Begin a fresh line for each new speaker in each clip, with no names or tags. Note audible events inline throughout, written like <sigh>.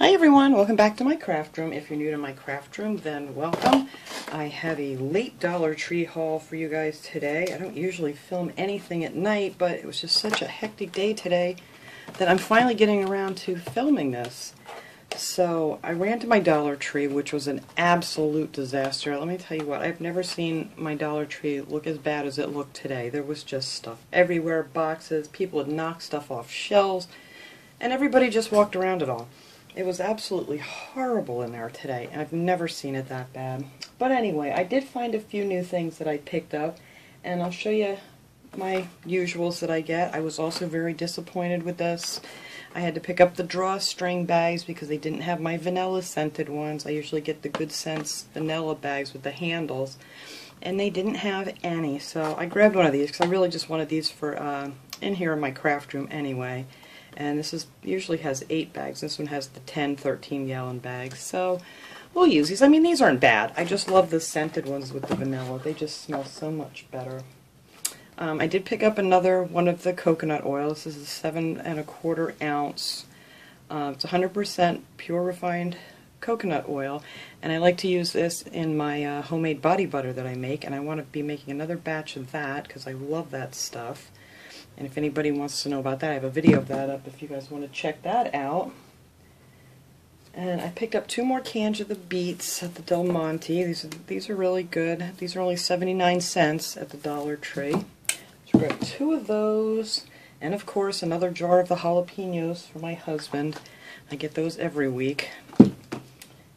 Hi everyone, welcome back to my craft room. If you're new to my craft room, then welcome. I have a late Dollar Tree haul for you guys today. I don't usually film anything at night, but it was just such a hectic day today that I'm finally getting around to filming this. So I ran to my Dollar Tree, which was an absolute disaster. Let me tell you what, I've never seen my Dollar Tree look as bad as it looked today. There was just stuff everywhere, boxes, people had knocked stuff off shelves, and everybody just walked around it all. It was absolutely horrible in there today, I've never seen it that bad. But anyway, I did find a few new things that I picked up, and I'll show you my usuals that I get. I was also very disappointed with this. I had to pick up the drawstring bags because they didn't have my vanilla scented ones. I usually get the Good Sense vanilla bags with the handles, and they didn't have any. So I grabbed one of these because I really just wanted these for uh, in here in my craft room anyway and this is usually has eight bags. This one has the 10, 13 gallon bags. So we'll use these. I mean, these aren't bad. I just love the scented ones with the vanilla. They just smell so much better. Um, I did pick up another one of the coconut oil. This is a seven and a quarter ounce. Uh, it's 100% pure refined coconut oil, and I like to use this in my uh, homemade body butter that I make, and I want to be making another batch of that because I love that stuff. And if anybody wants to know about that, I have a video of that up if you guys want to check that out. And I picked up two more cans of the beets at the Del Monte. These are, these are really good. These are only 79 cents at the Dollar Tree. So I got two of those. And of course another jar of the jalapenos for my husband. I get those every week.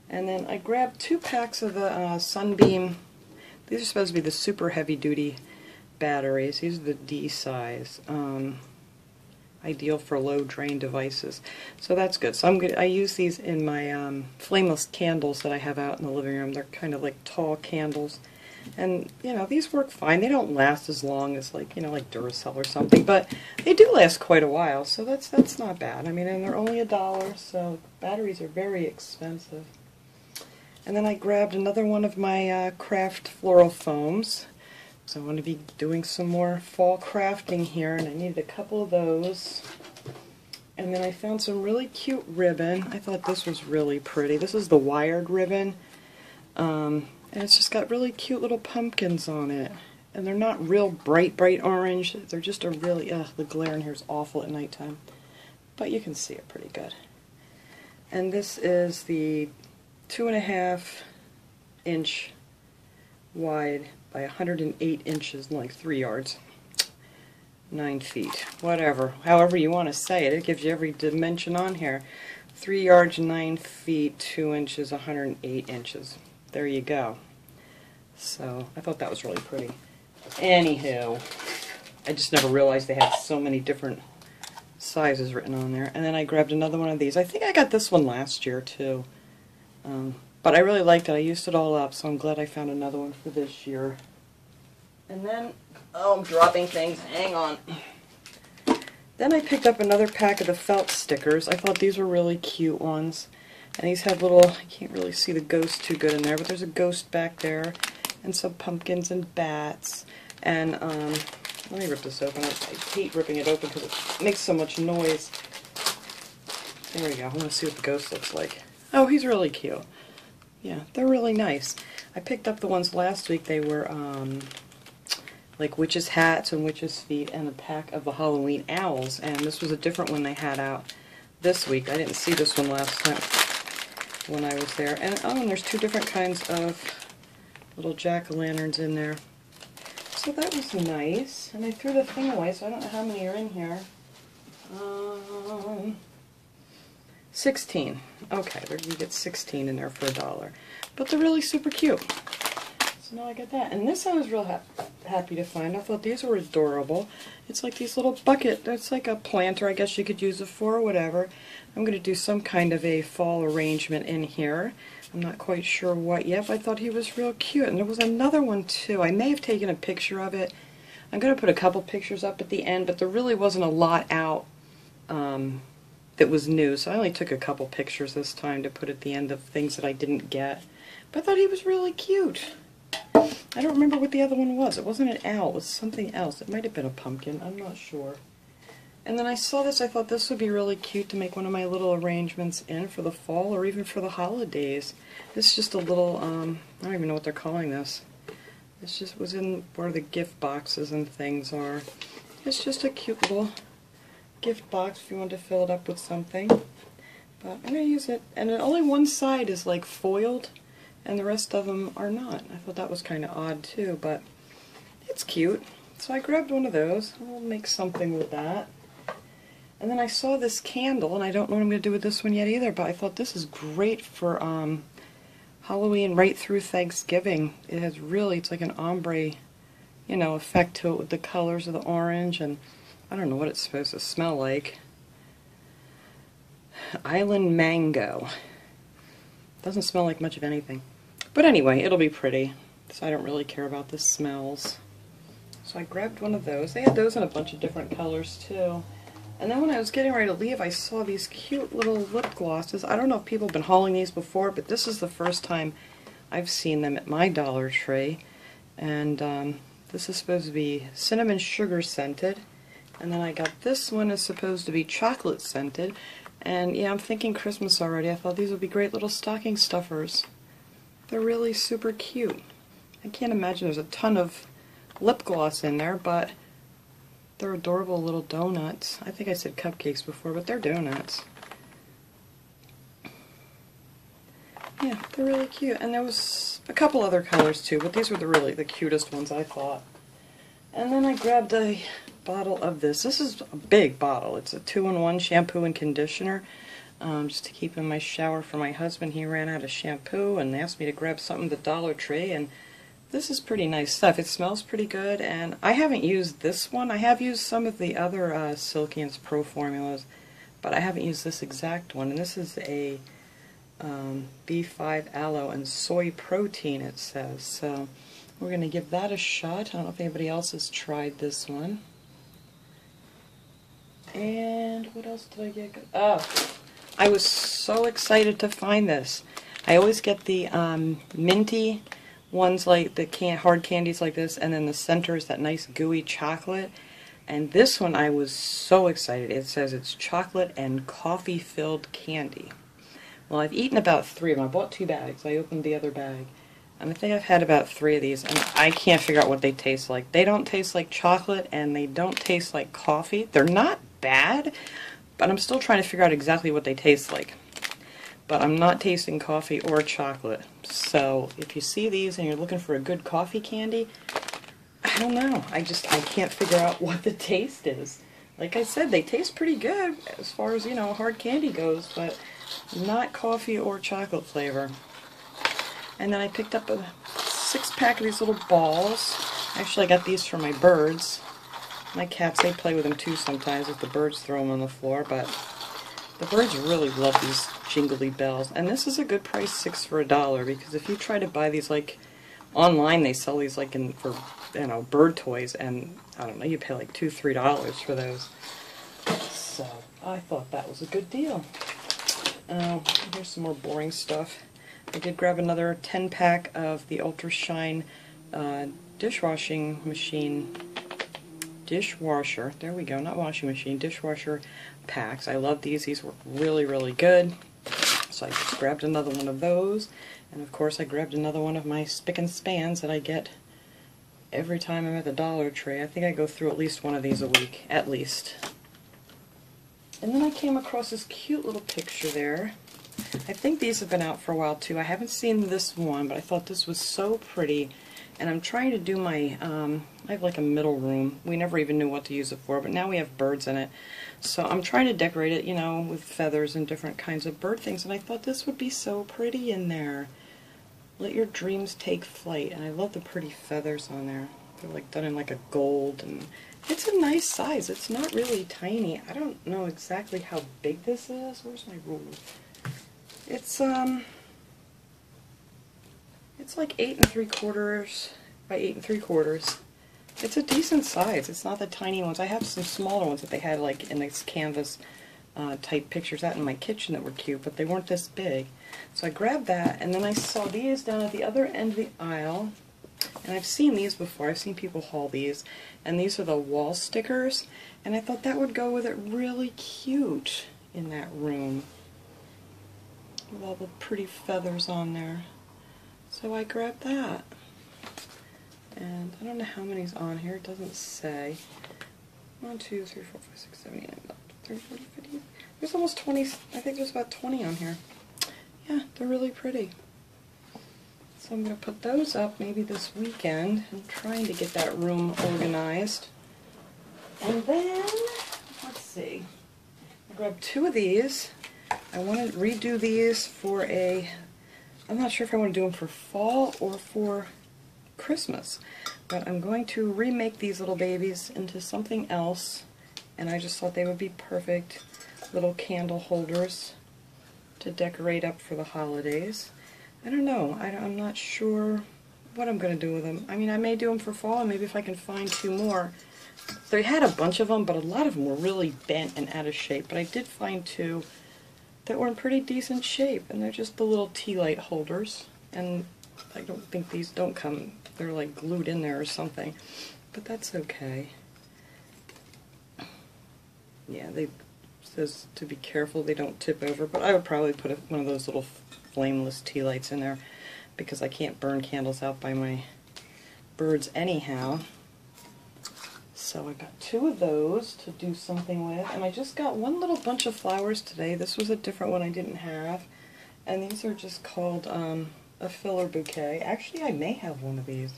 And then I grabbed two packs of the uh, Sunbeam. These are supposed to be the super heavy duty batteries. These are the D size. Um, ideal for low drain devices. So that's good. So I'm good. I use these in my um, flameless candles that I have out in the living room. They're kind of like tall candles. And, you know, these work fine. They don't last as long as, like, you know, like Duracell or something, but they do last quite a while, so that's that's not bad. I mean, and they're only a dollar, so batteries are very expensive. And then I grabbed another one of my uh, craft floral foams. So I'm going to be doing some more fall crafting here, and I needed a couple of those. And then I found some really cute ribbon. I thought this was really pretty. This is the wired ribbon. Um, and it's just got really cute little pumpkins on it. And they're not real bright, bright orange. They're just a really, ugh, the glare in here is awful at nighttime. But you can see it pretty good. And this is the two and a half inch wide by 108 inches, like 3 yards. 9 feet. Whatever. However you want to say it. It gives you every dimension on here. 3 yards, 9 feet, 2 inches, 108 inches. There you go. So, I thought that was really pretty. Anywho, I just never realized they had so many different sizes written on there. And then I grabbed another one of these. I think I got this one last year, too. Um, but I really liked it. I used it all up, so I'm glad I found another one for this year. And then, oh, I'm dropping things. Hang on. Then I picked up another pack of the felt stickers. I thought these were really cute ones. And these have little, I can't really see the ghost too good in there, but there's a ghost back there. And some pumpkins and bats. And, um, let me rip this open. I, I hate ripping it open because it makes so much noise. There we go. I want to see what the ghost looks like. Oh, he's really cute. Yeah, they're really nice. I picked up the ones last week. They were um, like witches' hats and witches' feet and a pack of the Halloween owls. And this was a different one they had out this week. I didn't see this one last time when I was there. And oh, and there's two different kinds of little jack-o'-lanterns in there. So that was nice. And I threw the thing away, so I don't know how many are in here. Um, 16. Okay, you get 16 in there for a dollar. But they're really super cute. So now I get that. And this I was real ha happy to find. I thought these were adorable. It's like these little bucket. It's like a planter, I guess you could use it for or whatever. I'm going to do some kind of a fall arrangement in here. I'm not quite sure what yet, but I thought he was real cute. And there was another one too. I may have taken a picture of it. I'm going to put a couple pictures up at the end, but there really wasn't a lot out um, that was new, so I only took a couple pictures this time to put at the end of things that I didn't get. But I thought he was really cute. I don't remember what the other one was. It wasn't an owl. It was something else. It might have been a pumpkin. I'm not sure. And then I saw this, I thought this would be really cute to make one of my little arrangements in for the fall or even for the holidays. This is just a little, um, I don't even know what they're calling this. This just was in where the gift boxes and things are. It's just a cute little gift box if you want to fill it up with something. But I'm going to use it, and only one side is like foiled, and the rest of them are not. I thought that was kind of odd too, but it's cute. So I grabbed one of those. I'll make something with that. And then I saw this candle, and I don't know what I'm going to do with this one yet either, but I thought this is great for um, Halloween right through Thanksgiving. It has really, it's like an ombre, you know, effect to it with the colors of the orange, and I don't know what it's supposed to smell like. Island Mango. Doesn't smell like much of anything. But anyway, it'll be pretty, so I don't really care about the smells. So I grabbed one of those. They had those in a bunch of different colors too. And then when I was getting ready to leave, I saw these cute little lip glosses. I don't know if people have been hauling these before, but this is the first time I've seen them at my Dollar Tree. And um, this is supposed to be cinnamon sugar scented. And then I got this one is supposed to be chocolate scented. And yeah, I'm thinking Christmas already. I thought these would be great little stocking stuffers. They're really super cute. I can't imagine there's a ton of lip gloss in there, but they're adorable little donuts. I think I said cupcakes before, but they're donuts. Yeah, they're really cute. And there was a couple other colors too, but these were the really the cutest ones I thought. And then I grabbed a bottle of this. This is a big bottle. It's a two-in-one shampoo and conditioner. Um, just to keep in my shower for my husband. He ran out of shampoo and asked me to grab something at the Dollar Tree and this is pretty nice stuff. It smells pretty good, and I haven't used this one. I have used some of the other uh, Silkins Pro formulas, but I haven't used this exact one. And this is a um, B5 aloe and soy protein, it says. So we're going to give that a shot. I don't know if anybody else has tried this one. And what else did I get? Oh, I was so excited to find this. I always get the um, minty ones like the can hard candies like this, and then the center is that nice gooey chocolate. And this one I was so excited. It says it's chocolate and coffee filled candy. Well, I've eaten about three of them. I bought two bags. I opened the other bag. And I think I've had about three of these, and I can't figure out what they taste like. They don't taste like chocolate, and they don't taste like coffee. They're not bad, but I'm still trying to figure out exactly what they taste like but I'm not tasting coffee or chocolate. So if you see these and you're looking for a good coffee candy, I don't know. I just, I can't figure out <laughs> what the taste is. Like I said, they taste pretty good as far as, you know, hard candy goes, but not coffee or chocolate flavor. And then I picked up a six pack of these little balls. Actually, I got these for my birds. My cats, they play with them too sometimes if the birds throw them on the floor, but the birds really love these jingly bells. And this is a good price, six for a dollar, because if you try to buy these like online, they sell these like in for you know bird toys, and I don't know, you pay like two, three dollars for those. So I thought that was a good deal. Uh, here's some more boring stuff. I did grab another 10 pack of the Ultra Shine uh, dishwashing machine dishwasher. There we go, not washing machine, dishwasher packs. I love these. These were really, really good. So I just grabbed another one of those. And of course I grabbed another one of my Spic and Spans that I get every time I'm at the Dollar Tree. I think I go through at least one of these a week, at least. And then I came across this cute little picture there. I think these have been out for a while too. I haven't seen this one, but I thought this was so pretty and I'm trying to do my, um, I have like a middle room. We never even knew what to use it for, but now we have birds in it. So I'm trying to decorate it, you know, with feathers and different kinds of bird things, and I thought this would be so pretty in there. Let your dreams take flight, and I love the pretty feathers on there. They're like done in like a gold, and it's a nice size. It's not really tiny. I don't know exactly how big this is. Where's my rule? It's, um, it's like eight and three quarters by eight and three quarters. It's a decent size. It's not the tiny ones. I have some smaller ones that they had like in this canvas uh, type pictures out in my kitchen that were cute, but they weren't this big. So I grabbed that, and then I saw these down at the other end of the aisle. And I've seen these before. I've seen people haul these. And these are the wall stickers. And I thought that would go with it really cute in that room. With all the pretty feathers on there. So I grabbed that. And I don't know how many's on here. It doesn't say. 1, 2, 3, 4, 5, 6, 7, 8, 9, 10, 40, 50. There's almost 20. I think there's about 20 on here. Yeah, they're really pretty. So I'm going to put those up maybe this weekend. I'm trying to get that room organized. And then, let's see. I grabbed two of these. I want to redo these for a, I'm not sure if I want to do them for fall or for Christmas. But I'm going to remake these little babies into something else. And I just thought they would be perfect little candle holders to decorate up for the holidays. I don't know. I, am not sure what I'm going to do with them. I mean, I may do them for fall, and maybe if I can find two more. They had a bunch of them, but a lot of them were really bent and out of shape. But I did find two that were in pretty decent shape, and they're just the little tea light holders. And I don't think these don't come, they're like glued in there or something. But that's okay. Yeah, they says to be careful they don't tip over, but I would probably put a, one of those little flameless tea lights in there because I can't burn candles out by my birds anyhow. So I got two of those to do something with, and I just got one little bunch of flowers today. This was a different one I didn't have, and these are just called um, a filler bouquet. Actually, I may have one of these.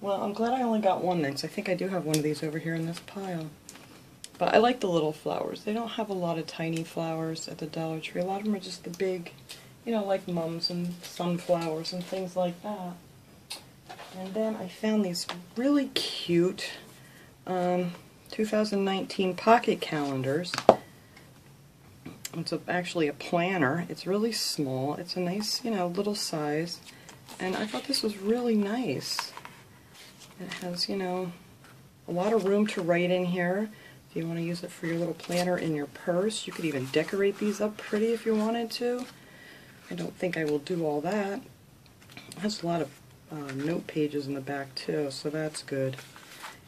Well, I'm glad I only got one then, I think I do have one of these over here in this pile. But I like the little flowers. They don't have a lot of tiny flowers at the Dollar Tree. A lot of them are just the big, you know, like mums and sunflowers and things like that. And then I found these really cute um, 2019 pocket calendars. It's a, actually a planner. It's really small. It's a nice, you know, little size. And I thought this was really nice. It has, you know, a lot of room to write in here. If you want to use it for your little planner in your purse, you could even decorate these up pretty if you wanted to. I don't think I will do all that. It has a lot of uh, note pages in the back too, so that's good.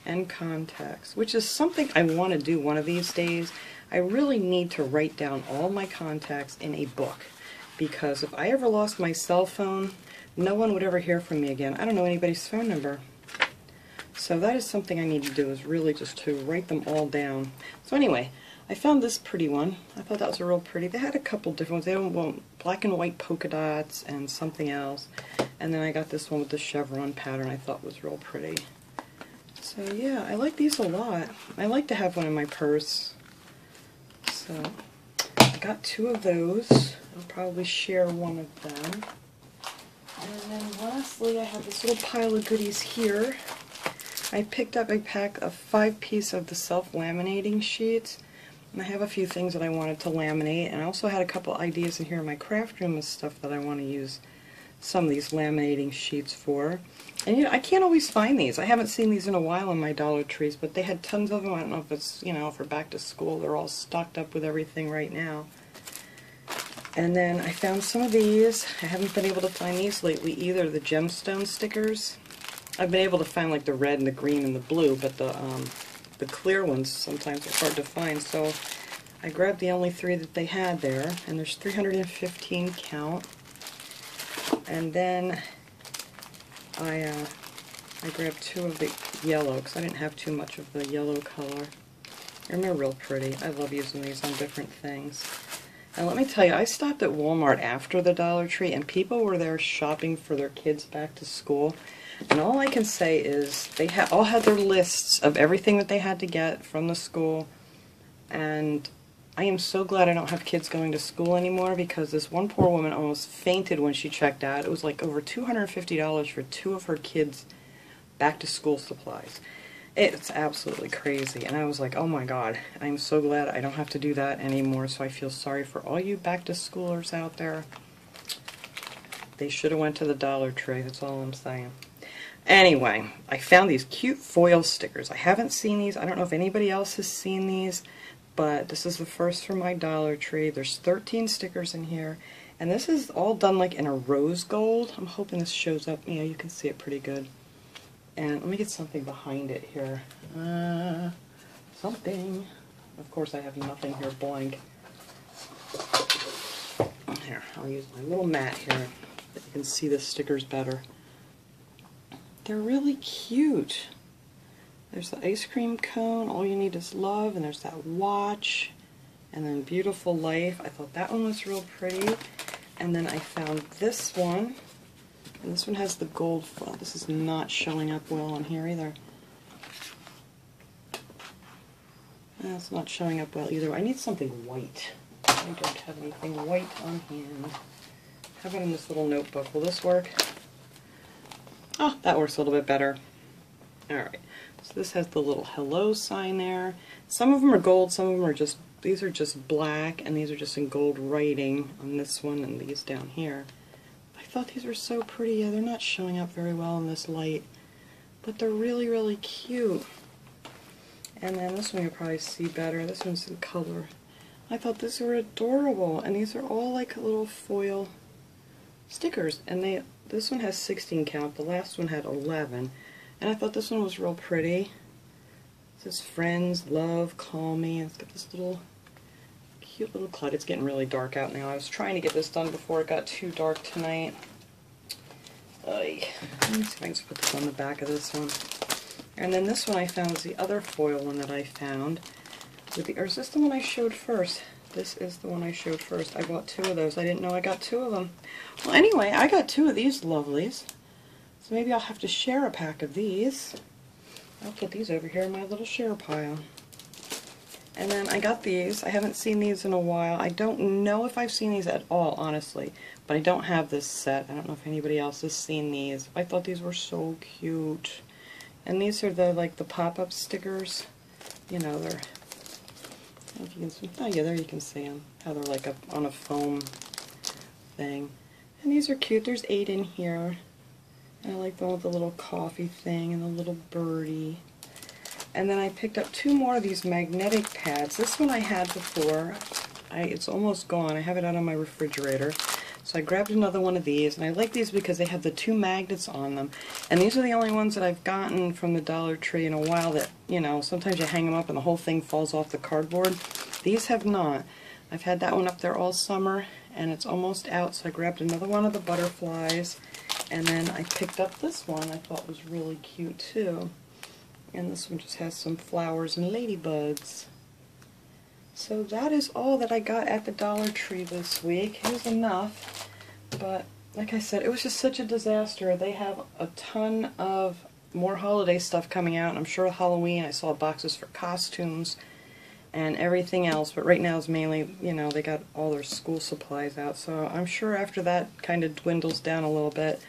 And contacts, which is something I want to do one of these days. I really need to write down all my contacts in a book because if I ever lost my cell phone, no one would ever hear from me again. I don't know anybody's phone number. So that is something I need to do, is really just to write them all down. So anyway, I found this pretty one. I thought that was a real pretty. They had a couple different ones. They want black and white polka dots and something else. And then I got this one with the chevron pattern I thought was real pretty. So yeah, I like these a lot. I like to have one in my purse. So I got two of those. I'll probably share one of them. And then lastly, I have this little pile of goodies here. I picked up a pack of five piece of the self-laminating sheets. And I have a few things that I wanted to laminate. And I also had a couple ideas in here in my craft room of stuff that I want to use some of these laminating sheets for. And you know, I can't always find these. I haven't seen these in a while in my Dollar Trees, but they had tons of them. I don't know if it's, you know, for back to school. They're all stocked up with everything right now. And then I found some of these. I haven't been able to find these lately either. The gemstone stickers. I've been able to find like the red and the green and the blue, but the um, the clear ones sometimes are hard to find. So I grabbed the only three that they had there, and there's 315 count. And then I uh, I grabbed two of the yellow because I didn't have too much of the yellow color. And they're real pretty. I love using these on different things. And let me tell you, I stopped at Walmart after the Dollar Tree, and people were there shopping for their kids back to school. And all I can say is they ha all had their lists of everything that they had to get from the school. And I am so glad I don't have kids going to school anymore because this one poor woman almost fainted when she checked out. It was like over $250 for two of her kids' back to school supplies. It's absolutely crazy. And I was like, oh my god, I'm so glad I don't have to do that anymore. So I feel sorry for all you back to schoolers out there. They should have went to the Dollar Tree, that's all I'm saying. Anyway, I found these cute foil stickers. I haven't seen these. I don't know if anybody else has seen these, but this is the first from my Dollar Tree. There's 13 stickers in here, and this is all done like in a rose gold. I'm hoping this shows up. Yeah, you can see it pretty good. And let me get something behind it here. Uh, something. Of course, I have nothing here blank. Here, I'll use my little mat here that you can see the stickers better. They're really cute. There's the ice cream cone, all you need is love, and there's that watch, and then beautiful life. I thought that one was real pretty. And then I found this one, and this one has the gold foil. This is not showing up well on here either. That's not showing up well either. I need something white. I don't have anything white on hand. How about in this little notebook? Will this work? Oh, that works a little bit better. Alright, so this has the little hello sign there. Some of them are gold, some of them are just, these are just black, and these are just in gold writing on this one and these down here. I thought these were so pretty. Yeah, they're not showing up very well in this light, but they're really, really cute. And then this one you'll probably see better. This one's in color. I thought these were adorable, and these are all like little foil stickers. And they, this one has 16 count, the last one had 11. And I thought this one was real pretty. It says friends, love, call me. It's got this little cute little cloud. It's getting really dark out now. I was trying to get this done before it got too dark tonight. Let me see if I can just put this on the back of this one. And then this one I found was the other foil one that I found. With the, or is this the one I showed first? This is the one I showed first. I bought two of those. I didn't know I got two of them. Well, anyway, I got two of these lovelies. So maybe I'll have to share a pack of these. I'll put these over here in my little share pile. And then I got these. I haven't seen these in a while. I don't know if I've seen these at all, honestly. But I don't have this set. I don't know if anybody else has seen these. I thought these were so cute. And these are the like the pop-up stickers. You know, they're if you can see, oh yeah, there you can see them. How they're like a, on a foam thing. And these are cute. There's eight in here. I like with the little coffee thing and the little birdie. And then I picked up two more of these magnetic pads. This one I had before. I, it's almost gone. I have it out on my refrigerator. So I grabbed another one of these, and I like these because they have the two magnets on them. And these are the only ones that I've gotten from the Dollar Tree in a while that, you know, sometimes you hang them up and the whole thing falls off the cardboard. These have not. I've had that one up there all summer, and it's almost out, so I grabbed another one of the butterflies. And then I picked up this one I thought was really cute, too. And this one just has some flowers and ladybugs. So that is all that I got at the Dollar Tree this week. It was enough, but like I said, it was just such a disaster. They have a ton of more holiday stuff coming out. I'm sure Halloween, I saw boxes for costumes and everything else, but right now is mainly, you know, they got all their school supplies out. So I'm sure after that kind of dwindles down a little bit,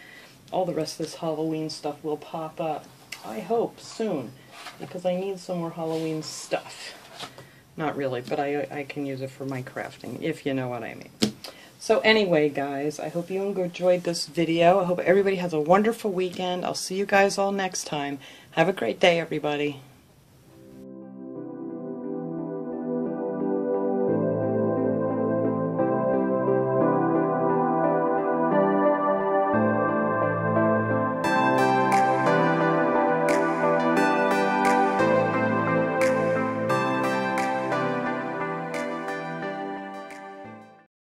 all the rest of this Halloween stuff will pop up. I hope soon, because I need some more Halloween stuff. Not really, but I, I can use it for my crafting, if you know what I mean. So anyway, guys, I hope you enjoyed this video. I hope everybody has a wonderful weekend. I'll see you guys all next time. Have a great day, everybody.